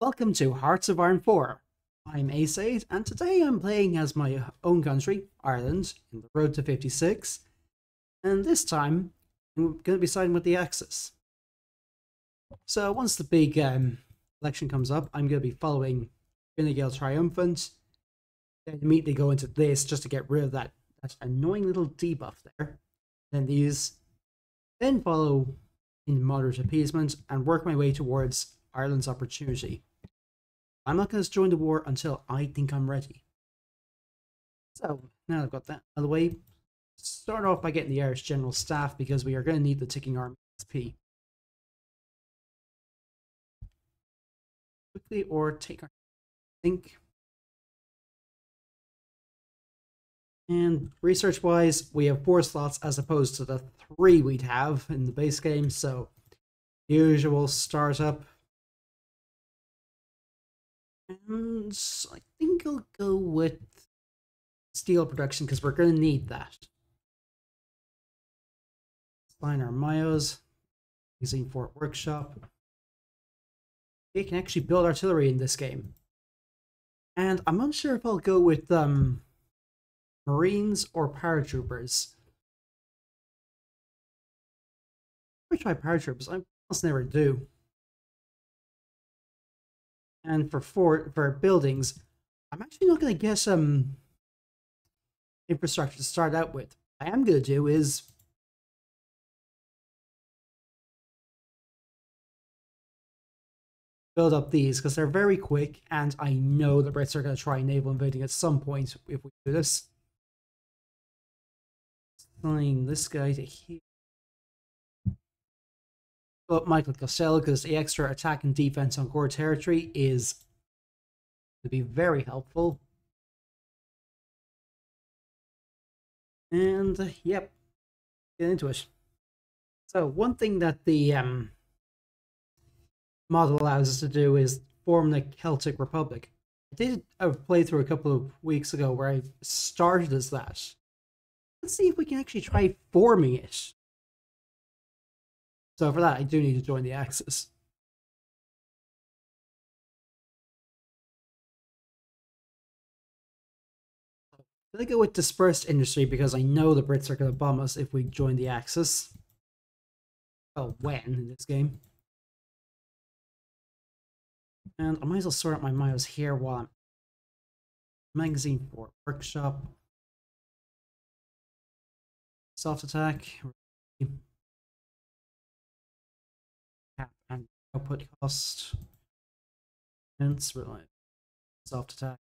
Welcome to Hearts of Iron 4. I'm Aceade, and today I'm playing as my own country, Ireland, in the Road to 56. And this time, I'm going to be siding with the Axis. So once the big um, election comes up, I'm going to be following Fine Triumphant. Then immediately go into this just to get rid of that, that annoying little debuff there. Then these. Then follow in moderate appeasement and work my way towards Ireland's opportunity. I'm not going to join the war until I think I'm ready. So, now I've got that out of the way, start off by getting the Irish General Staff because we are going to need the ticking army XP. Quickly or take our think. And research wise, we have four slots as opposed to the three we'd have in the base game, so usual startup and I think I'll go with steel production because we're going to need that. Our Mayos using Fort Workshop. We can actually build artillery in this game. And I'm unsure if I'll go with um, Marines or paratroopers. I try paratroopers. I almost never do. And for for for buildings, I'm actually not going to get some infrastructure to start out with. What I am going to do is build up these because they're very quick and I know the Brits are going to try naval invading at some point if we do this. Assign this guy to here. But Michael Costello, because the extra attack and defense on core territory is to be very helpful. And, yep, get into it. So one thing that the um, model allows us to do is form the Celtic Republic. I did a playthrough a couple of weeks ago where I started as that. Let's see if we can actually try forming it. So for that, I do need to join the Axis. Going to go with dispersed industry because I know the Brits are going to bomb us if we join the Axis. Oh, when in this game. And I might as well sort out my miles here while I'm magazine for workshop. Soft attack output cost. Hence, reliant soft attack.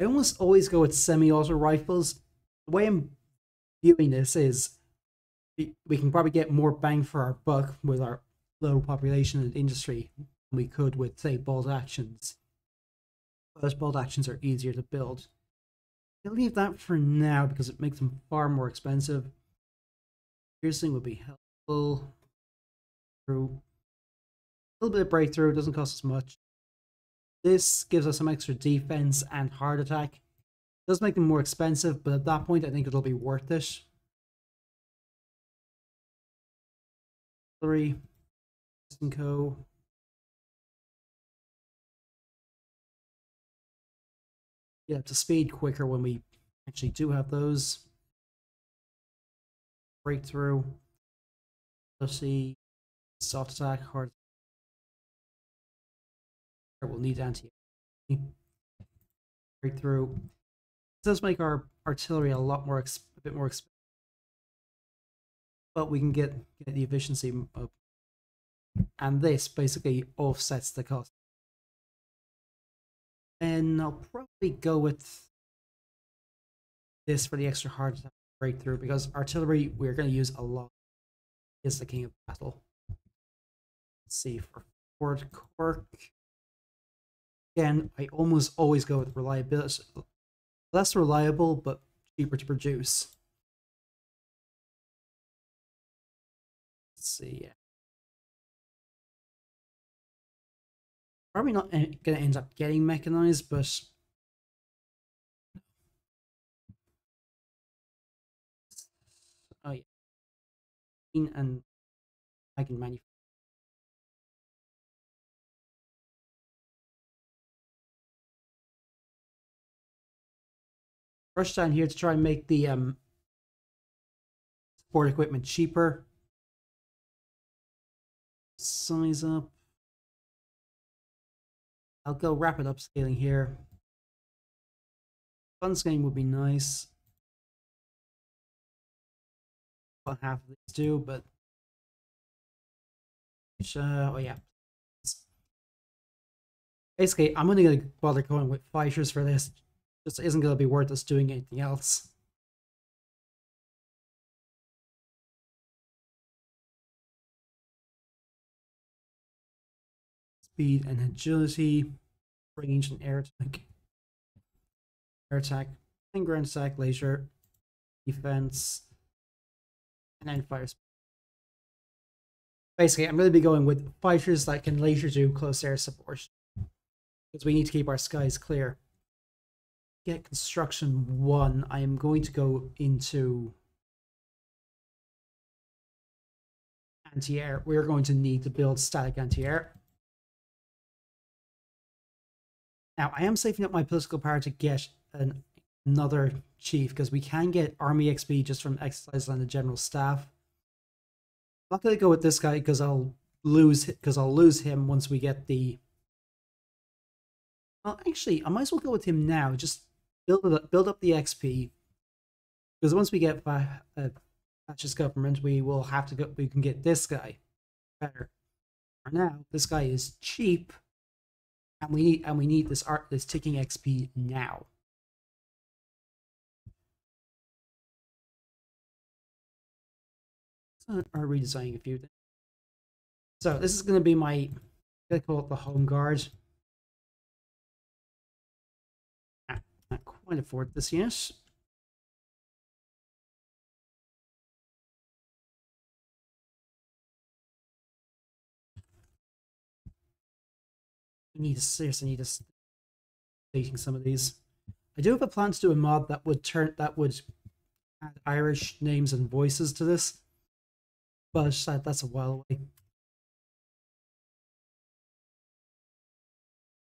I almost always go with semi-auto rifles. The way I'm viewing this is we can probably get more bang for our buck with our low population and industry than we could with, say, bolt actions. Those bolt actions are easier to build. I'll leave that for now because it makes them far more expensive. Piercing would be helpful A little bit of breakthrough, doesn't cost us much. This gives us some extra defense and hard attack. Does make them more expensive, but at that point I think it'll be worth it. Three. Co. Yeah, to speed quicker when we actually do have those. Breakthrough. Let's see. Soft attack, hard. We'll need anti. Breakthrough. It does make our artillery a lot more, a bit more expensive. But we can get, get the efficiency up. And this basically offsets the cost. And I'll probably go with this for the extra hard breakthrough because artillery we're going to use a lot is the king of battle. Let's see, for Ford Cork. Again, I almost always go with reliability. Less reliable, but cheaper to produce. Let's see, yeah. Probably not going to end up getting mechanized, but oh yeah, and I can manufacture rush down here to try and make the um, support equipment cheaper. Size up. I'll go rapid upscaling here. Fun scaling would be nice. About half of these do, but uh, oh yeah. Basically, I'm only gonna bother going with fighters for this. Just isn't gonna be worth us doing anything else. Speed and agility, range and air attack, air attack, and ground attack, laser, defense, and then fire speed. Basically, I'm going to be going with fighters that can laser do close air support. Because we need to keep our skies clear. Get construction one. I am going to go into anti-air. We're going to need to build static anti-air. Now, I am saving up my political power to get an, another chief because we can get army XP just from exercise on the general staff. I'm not gonna go with this guy because I'll lose because I'll lose him once we get the. Well, actually, I might as well go with him now. Just build up, build up the XP. Because once we get uh, Thatcher's government, we will have to go. We can get this guy better. For now, this guy is cheap, and we need and we need this art this ticking XP now. are redesigning a few things. So this is going to be my, I call it the home guard. Quite afford this yes. I need to seriously need to dating some of these. I do have a plan to do a mod that would turn that would add Irish names and voices to this but that, that's a while away.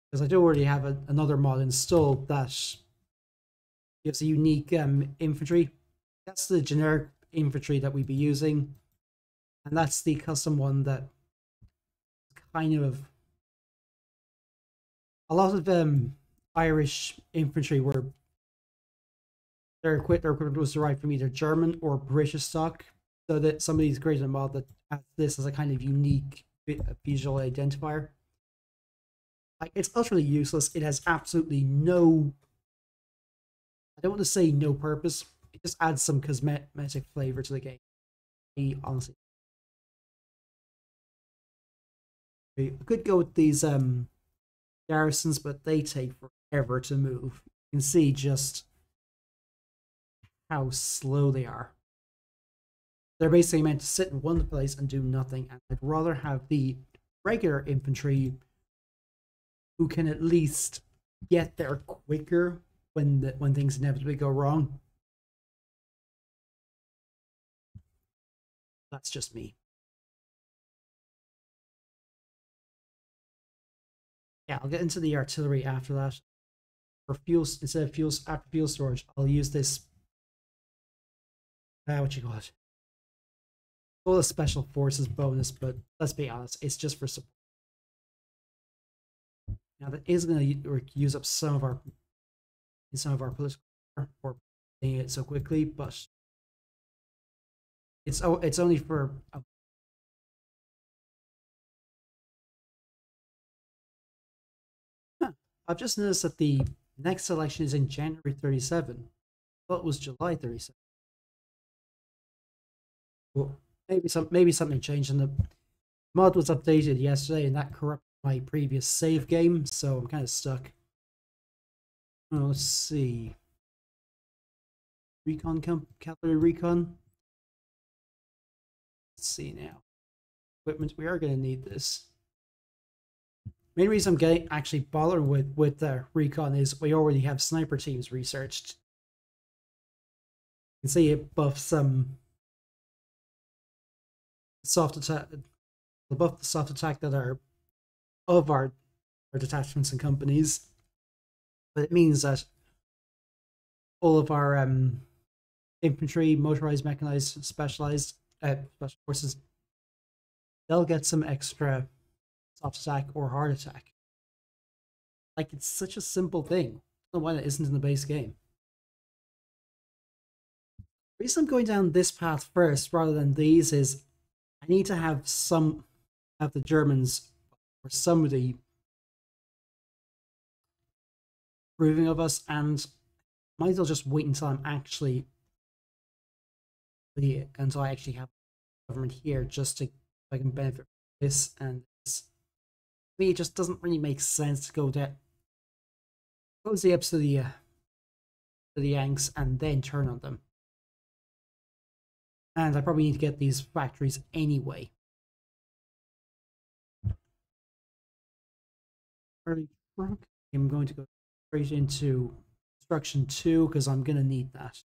Because I do already have a, another mod installed that gives a unique um, infantry. That's the generic infantry that we'd be using. And that's the custom one that kind of... A lot of um, Irish infantry were... Their equipment, their equipment was derived from either German or British stock so that some somebody's created a mod that has this as a kind of unique visual identifier. Like it's utterly useless. It has absolutely no. I don't want to say no purpose. It just adds some cosmetic flavor to the game. I honestly, I could go with these um garrisons, but they take forever to move. You can see just how slow they are. They're basically meant to sit in one place and do nothing, and I'd rather have the regular infantry who can at least get there quicker when the, when things inevitably go wrong. That's just me. Yeah, I'll get into the artillery after that. For fuel, instead of fuel, after fuel storage, I'll use this. Uh, what you call it? Well, special forces bonus, but let's be honest, it's just for support. Now that is going to use up some of our some of our political for paying it so quickly, but it's oh it's only for. I've just noticed that the next election is in January 37. Well, it was July 37. Well, maybe some maybe something changed and the mod was updated yesterday and that corrupted my previous save game, so I'm kind of stuck. Oh, let's see. Recon cavalry recon. Let's see now. Equipment, we are going to need this. Main reason I'm getting actually bothered with with the recon is we already have sniper teams researched. You can see it buffs um, some soft attack, buff the soft attack that are of our, our detachments and companies. But it means that all of our um, infantry, motorized, mechanized, specialized uh, special forces, they'll get some extra soft attack or hard attack. Like it's such a simple thing. I don't know why that isn't in the base game. The reason I'm going down this path first rather than these is I need to have some have the Germans or somebody approving of us and might as well just wait until I'm actually the until I actually have government here just to I can benefit from this and this. Me it just doesn't really make sense to go that close the to the uh, to the Yanks and then turn on them. And I probably need to get these factories anyway. Early I'm going to go straight into instruction 2 because I'm going to need that.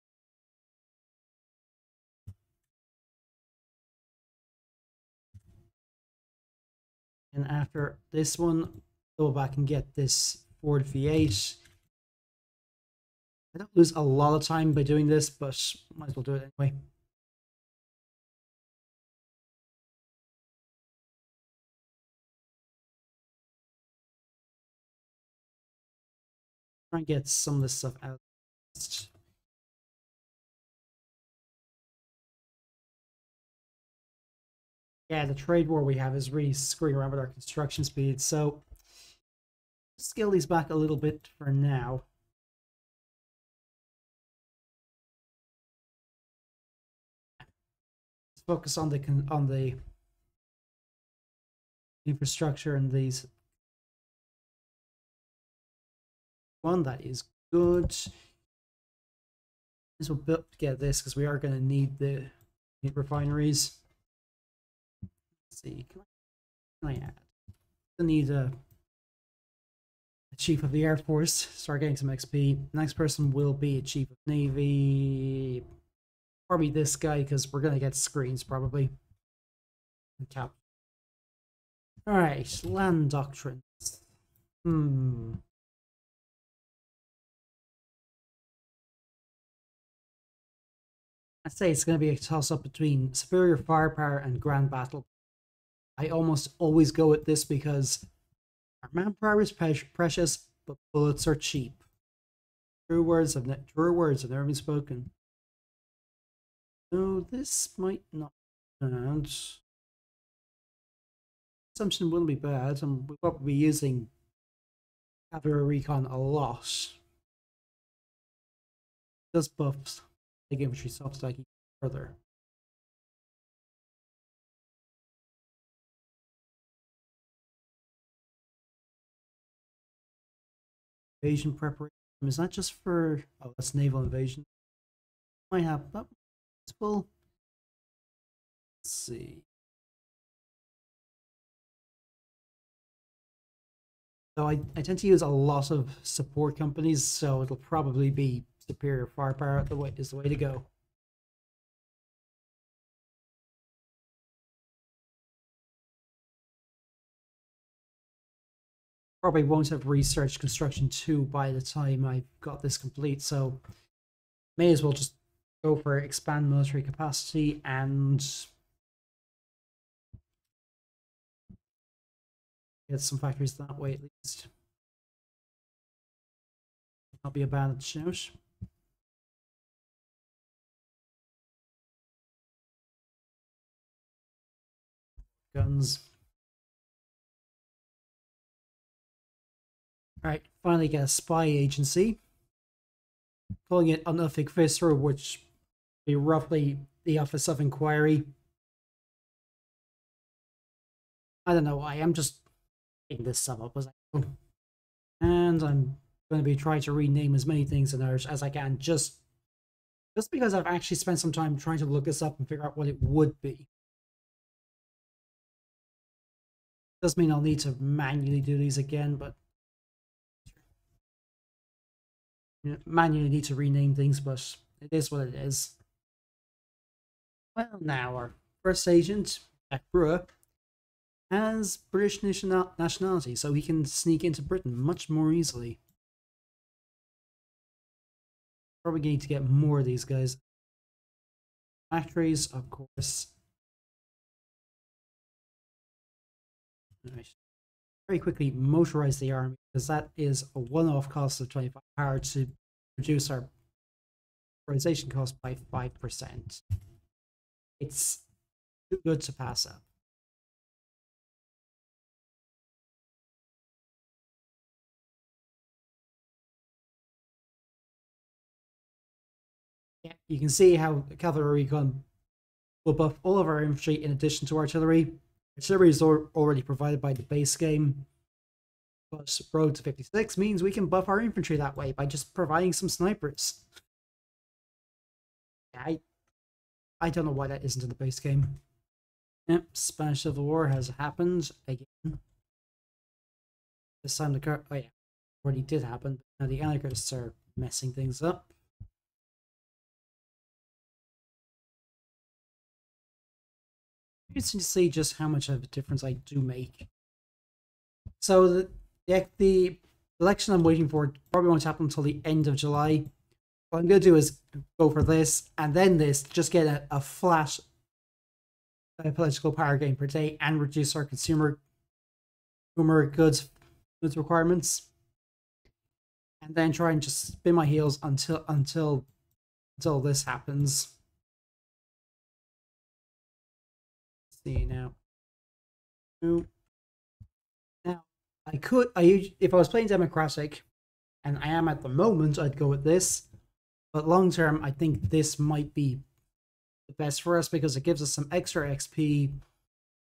And after this one, go back and get this Ford V8. I don't lose a lot of time by doing this, but might as well do it anyway. Try and get some of this stuff out. Yeah, the trade war we have is really screwing around with our construction speed, so scale these back a little bit for now. Let's focus on the on the infrastructure and these one that is good. This will build get this because we are going to need the need refineries. Let's see, can I, can I add? I need a, a chief of the air force. Start getting some XP. Next person will be a chief of navy. Probably this guy because we're going to get screens probably. Cap. All right, land doctrines. Hmm. I'd say it's going to be a toss up between superior firepower and grand battle. I almost always go with this because our manpower is precious, but bullets are cheap. True words have true words have never been spoken. No, this might not bad. Assumption wouldn't be bad, and we'll probably be using cavalry recon a lot. Does buffs the self-stack even further. Invasion preparation is that just for oh that's naval invasion. Might have that possible. Let's see. So I, I tend to use a lot of support companies, so it'll probably be superior firepower the way is the way to go. Probably won't have researched construction 2 by the time I've got this complete, so may as well just go for expand military capacity and get some factories that way at least. Not be a bad shout. Guns. Alright, finally get a spy agency. Calling it Unethik Visser, which be roughly the Office of Inquiry. I don't know why, I'm just making this sum up as I go. And I'm going to be trying to rename as many things in ours as I can, just, just because I've actually spent some time trying to look this up and figure out what it would be. Does mean I'll need to manually do these again, but you know, manually need to rename things, but it is what it is. Well, now our first agent, Jack Brewer, has British nationality, so he can sneak into Britain much more easily. Probably need to get more of these guys. Factories, of course. Very quickly motorize the army because that is a one-off cost of 25 power to reduce our motorization cost by 5%. It's too good to pass up. Yeah, you can see how cavalry gun will buff all of our infantry in addition to artillery. Artillery is already provided by the base game, but Road to 56 means we can buff our infantry that way by just providing some snipers. I, I don't know why that isn't in the base game. Yep, Spanish Civil War has happened again. This time the car, oh yeah, already did happen. Now the anarchists are messing things up. Interesting to see just how much of a difference I do make. So the the, the election I'm waiting for probably won't happen until the end of July. What I'm going to do is go for this and then this, just get a, a flat uh, political power gain per day and reduce our consumer consumer goods goods requirements. And then try and just spin my heels until until until this happens. See now. Now I could I if I was playing democratic, and I am at the moment, I'd go with this. But long term, I think this might be the best for us because it gives us some extra XP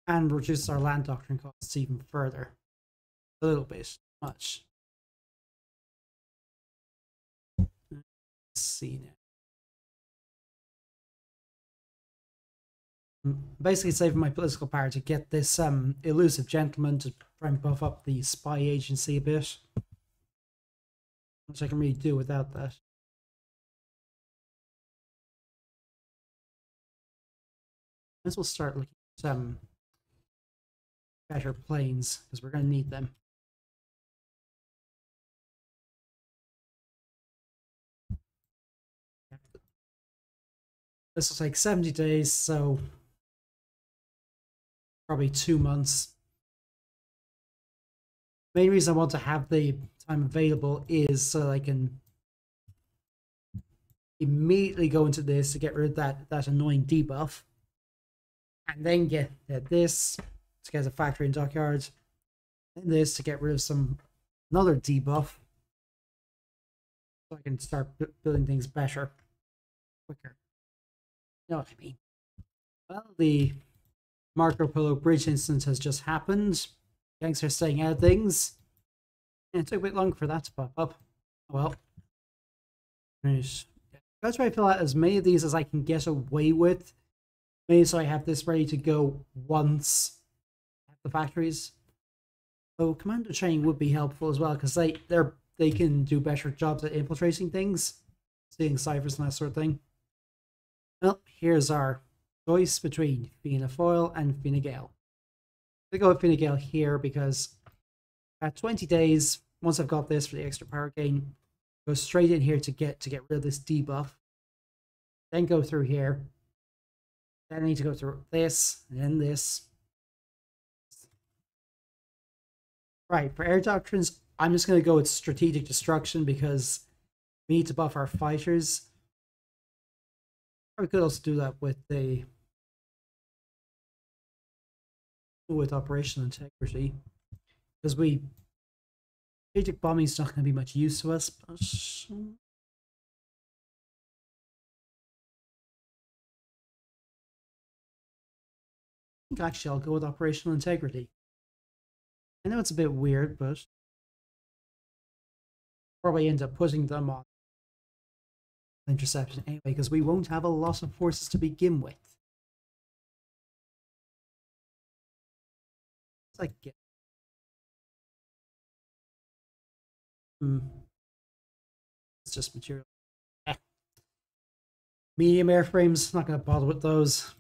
and reduces our land doctrine costs even further. A little bit much. Let's see now. Basically saving my political power to get this um elusive gentleman to try and buff up the spy agency a bit. Which I can really do without that. As well start looking at some better planes because we're going to need them. This will take 70 days, so probably two months. Main reason I want to have the time available is so I can immediately go into this to get rid of that, that annoying debuff and then get this to get a factory and dockyards, and this to get rid of some another debuff, so I can start building things better, quicker. You know what I mean? Well, the Marco Polo bridge instance has just happened. For staying out of things. And it took a bit longer for that to pop up. Oh, well, right. That's why I fill out as many of these as I can get away with Maybe so I have this ready to go once at the factories. Oh, commander training would be helpful as well because they they're they can do better jobs at infiltrating things, seeing ciphers and that sort of thing. Well, here's our choice between Fianna Fáil and Fine Gael. I go with Fine Gael here because at 20 days, once I've got this for the extra power gain, go straight in here to get to get rid of this debuff. Then go through here then I need to go through this, and then this. Right, for air doctrines, I'm just going to go with strategic destruction because we need to buff our fighters. We could also do that with the with operational integrity because we strategic bombing is not going to be much use to us. But think actually I'll go with operational integrity. I know it's a bit weird, but probably end up putting them on interception anyway, because we won't have a lot of forces to begin with. Like hmm. It's just material. Eh. Medium airframes, not gonna bother with those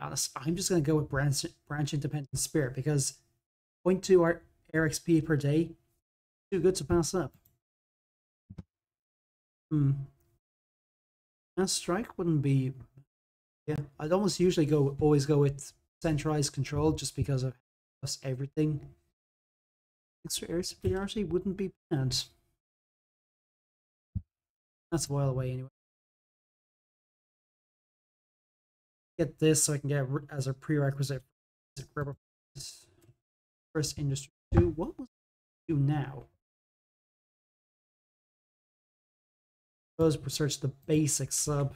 honest, I'm just to go with branch, branch independent spirit because 0.2 air XP per day, too good to pass up. Hmm. A strike wouldn't be. Yeah, I'd almost usually go always go with centralized control just because of us everything. Extra air superiority wouldn't be bad. That's a while away anyway. Get this so I can get as a prerequisite for first industry two. What was do now? Suppose research the basic sub.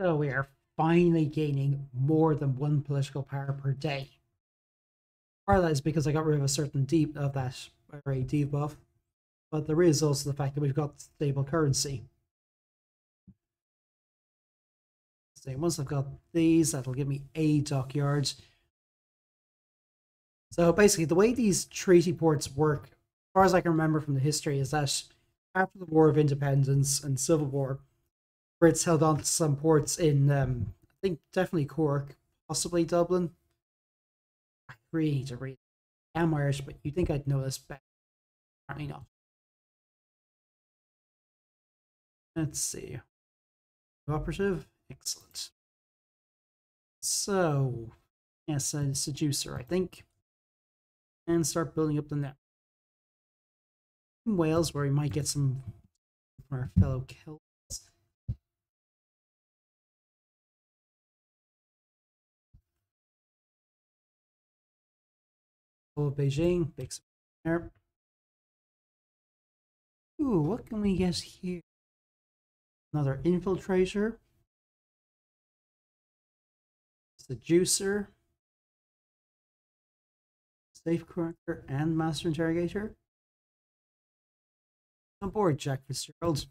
So we are finally gaining more than one political power per day. Part of that is because I got rid of a certain deep of that array debuff, but there is also the fact that we've got stable currency. So once I've got these, that'll give me a dockyard. So basically, the way these treaty ports work, as far as I can remember from the history, is that after the War of Independence and Civil War, Brits held on to some ports in, um, I think, definitely Cork, possibly Dublin. I really need to read. I'm Irish, but you think I'd know this better. Apparently not. Let's see. Cooperative? Excellent. So, yes, a seducer, I think. And start building up the net. In Wales, where we might get some from our fellow Celts. Oh, Beijing, big there. Ooh, what can we guess here? Another infiltrator. Seducer. Safecracker and Master Interrogator. On board, Jack Fitzgerald.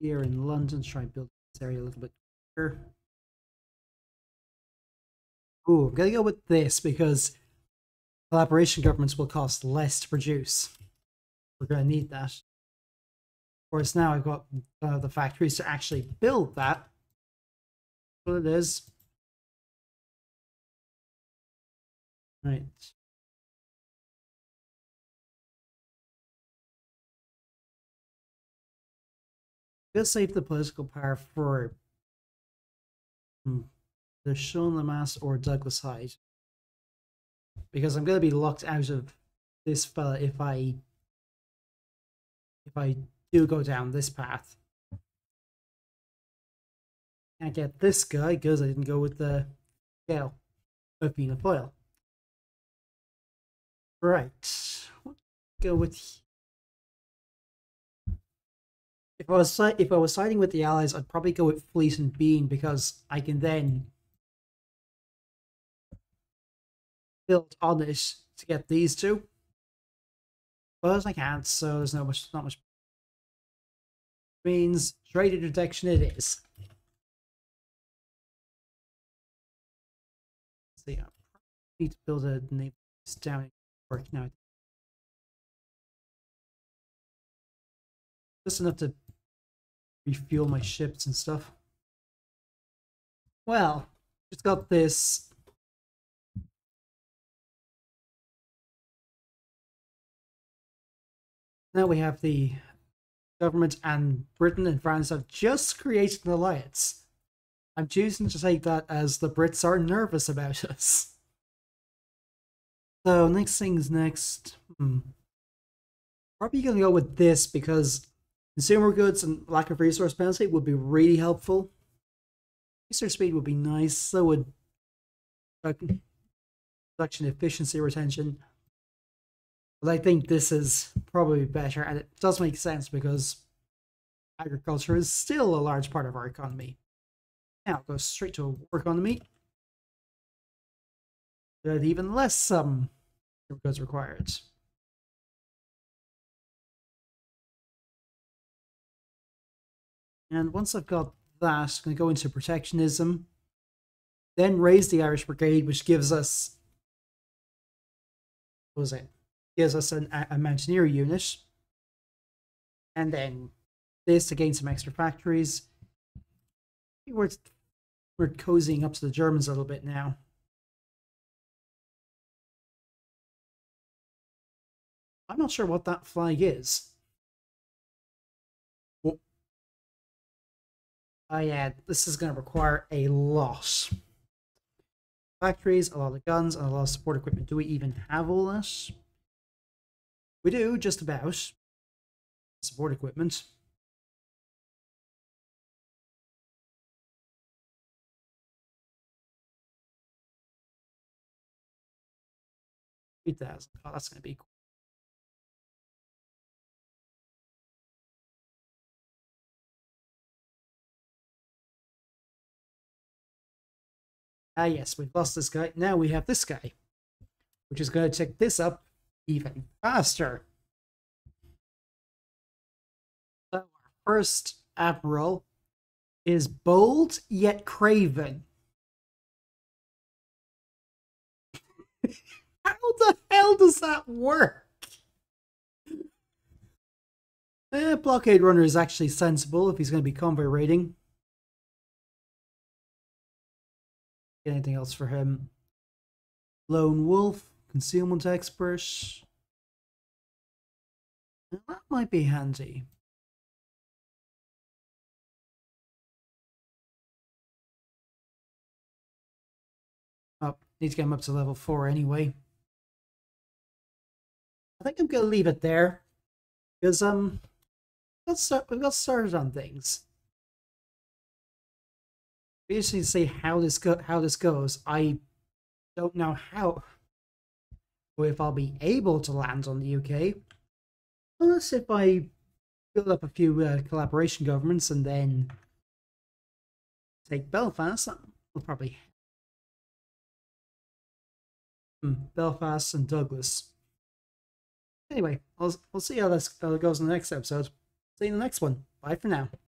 Here in London, try and build this area a little bit quicker. Ooh, I'm gonna go with this because collaboration governments will cost less to produce. We're gonna need that. Of course, now I've got uh, the factories to actually build that. What it is. Right. Just save the political power for hmm, the Seán Lemass or Douglas Hyde. Because I'm going to be locked out of this fella if I if I do go down this path. Can't get this guy because I didn't go with the scale of being a foil. Right. Go with if I was if I was siding with the allies, I'd probably go with Fleet in Being because I can then build on it to get these two. But I can't, so there's no much not much means trade interdiction it is. So yeah, need to build a name down work now. Just enough to refuel my ships and stuff. Well, just got this. Now we have the government and Britain and France have just created an alliance. I'm choosing to take that as the Brits are nervous about us. So next thing's next. Hmm. Probably gonna go with this because consumer goods and lack of resource penalty would be really helpful. Research speed would be nice. So would production efficiency retention. But I think this is probably better, and it does make sense because agriculture is still a large part of our economy. Now, go straight to work economy. But even less um, goods required. And once I've got that, I'm going to go into protectionism. Then raise the Irish Brigade, which gives us... What was it? Gives us an, a mountaineer unit. And then this to gain some extra factories. We're, we're cozying up to the Germans a little bit now. I'm not sure what that flag is. Oh, oh yeah, this is going to require a lot. Factories, a lot of guns, and a lot of support equipment. Do we even have all this? We do, just about. Support equipment. Three thousand. Oh, that's going to be cool. Ah, yes, we've lost this guy. Now we have this guy, which is going to take this up even faster. So our first admiral is bold yet craven. How the hell does that work? Eh, blockade runner is actually sensible if he's going to be convoy raiding. anything else for him. Lone Wolf, Concealment Expert. That might be handy. Oh, need to get him up to level 4 anyway. I think I'm going to leave it there. Because, um, let's we've got started on things basically see how this go how this goes. I don't know how or if I'll be able to land on the UK. Unless if I build up a few uh, collaboration governments and then take Belfast, I'll probably hmm, Belfast and Douglas. Anyway, I'll, we'll see how this goes in the next episode. See you in the next one. Bye for now.